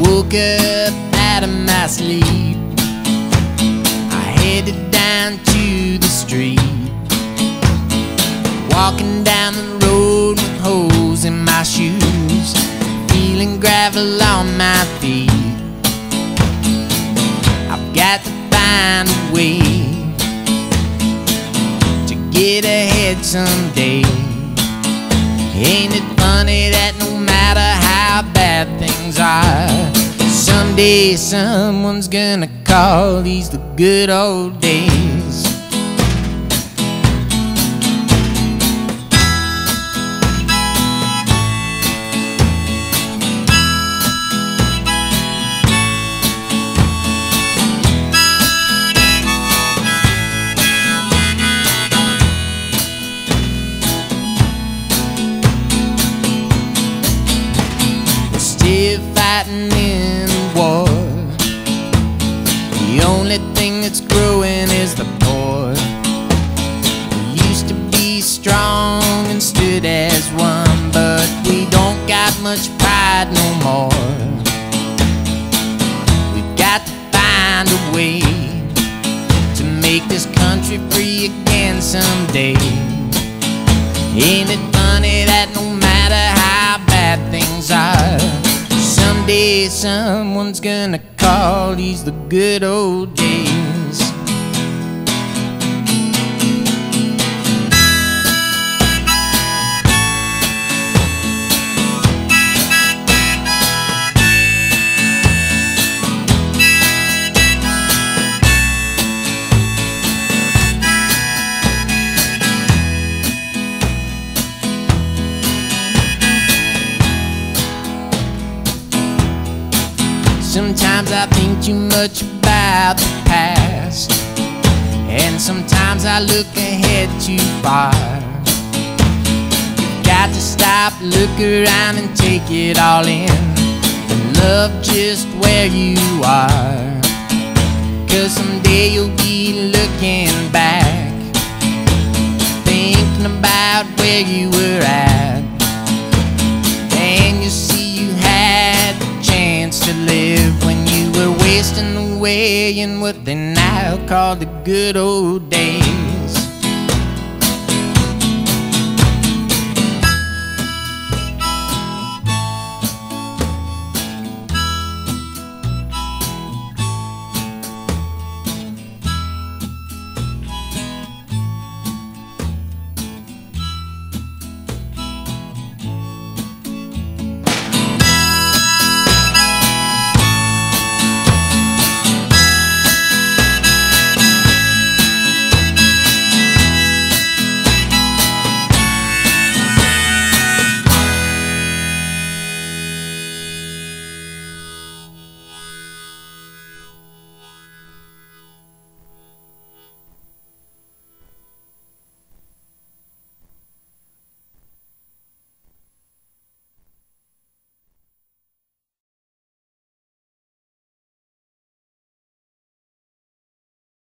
woke up out of my sleep. I headed down to the street. Walking down the road with holes in my shoes. Feeling gravel on my feet. I've got to find a way to get ahead someday. Ain't it someday someone's gonna call these the good old days? Still fighting strong and stood as one, but we don't got much pride no more. We've got to find a way to make this country free again someday. Ain't it funny that no matter how bad things are, someday someone's gonna call these the good old days? Sometimes I think too much about the past, and sometimes I look ahead too far. You've got to stop, look around, and take it all in, and love just where you are. Cause someday you'll be looking back, thinking about where you were at. Wasting away in what they now call the good old days.